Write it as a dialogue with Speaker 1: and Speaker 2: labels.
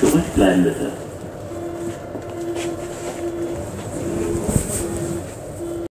Speaker 1: Zurückbleiben bitte.